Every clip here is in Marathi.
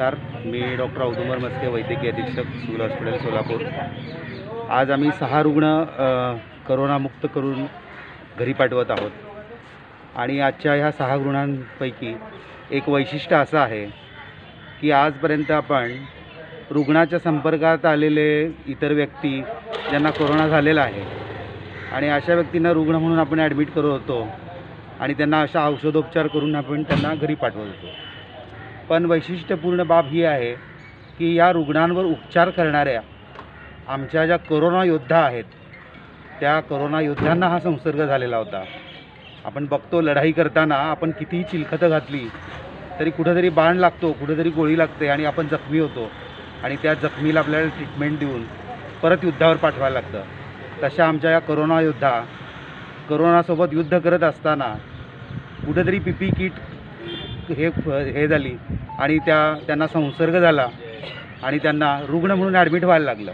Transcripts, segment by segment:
नमस्कार. मी डॉक्टर औदुंबर मस्के वैद्यकीय अधीक्षक सिव्हिल हॉस्पिटल सोलापूर. आज आम्ही सहा रुग्ण करोनामुक्त करून घरी पाठवत आहोत. आणि आजच्या ह्या सहा रुग्णांपैकी एक वैशिष्ट्य असं आहे की आजपर्यंत आपण रुग्णाच्या संपर्कात आलेले इतर व्यक्ती ज्यांना कोरोना झालेला आहे आणि अशा व्यक्तींना रुग्ण म्हणून आपण ॲडमिट करत होतो आणि त्यांना अशा औषधोपचार करून आपण त्यांना घरी पाठवत होतो. पण वैशिष्ट्यपूर्ण बाब ही आहे की या रुग्णांवर उपचार करणाऱ्या आमच्या ज्या करोना योद्धा आहेत त्या करोना योद्ध्यांना हा संसर्ग झालेला होता. आपण बघतो लढाई करताना आपण कितीही चिलखतं घातली तरी कुठंतरी बाण लागतो कुठंतरी गोळी लागते आणि आपण जखमी होतो. आणि त्या जखमीला आपल्याला ट्रीटमेंट देऊन परत युद्धावर पाठवायला लागतं. तशा आमच्या या करोना योद्धा करोनासोबत युद्ध करत असताना कुठंतरी पी पी किट हे हे झाली आणि त्या त्यांना संसर्ग झाला आणि त्यांना रुग्ण म्हणून ॲडमिट व्हायला लागलं.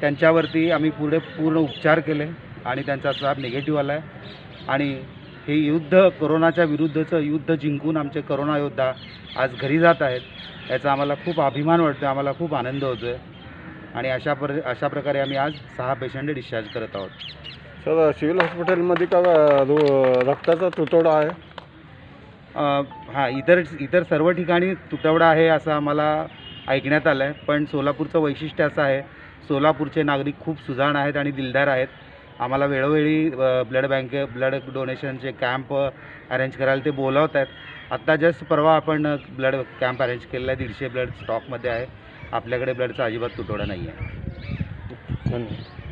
त्यांच्यावरती आम्ही पुढे पूर्ण उपचार केले आणि त्यांचा साप निगेटिव्ह आला आहे आणि हे युद्ध कोरोनाच्या विरुद्धचं युद्ध जिंकून आमचे कोरोना योद्धा आज घरी जात आहेत याचा आम्हाला खूप अभिमान वाटतो आम्हाला खूप आनंद होतो आहे आणि अशा पर अशा प्रकारे आम्ही आज सहा पेशंट डिस्चार्ज करत आहोत. सर सिव्हिल हॉस्पिटलमध्ये का रक्ताचा तुटवडा आहे? हां इतर इतर सर्व ठिकाणी तुटवडा आहे असं आम्हाला ऐकण्यात आलं आहे पण सोलापूरचं वैशिष्ट्य असं आहे सोलापूरचे नागरिक खूप सुजाण आहेत आणि दिलदार आहेत. आम्हाला वेळोवेळी ब्लड बँके ब्लड डोनेशनचे कॅम्प अरेंज करायला ते बोलावत आहेत. आत्ता जस्ट परवा आपण ब्लड कॅम्प अरेंज केलेला आहे दीडशे ब्लड स्टॉकमध्ये आहे. आपल्याकडे ब्लडचा अजिबात तुटवडा नाही आहे. धन्यवाद.